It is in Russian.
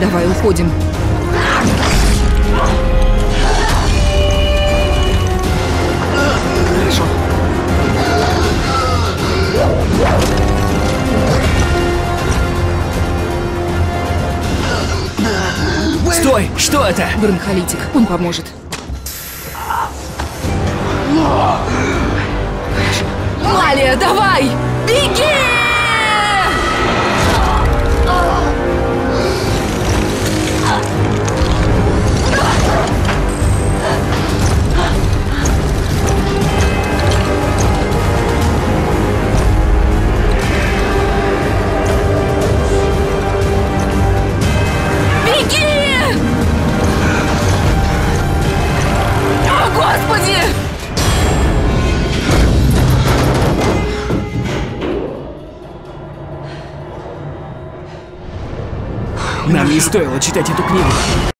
Давай уходим. Стой! Что это? Бронхолитик, он поможет. Малия, давай! Беги! Нам не стоило читать эту книгу.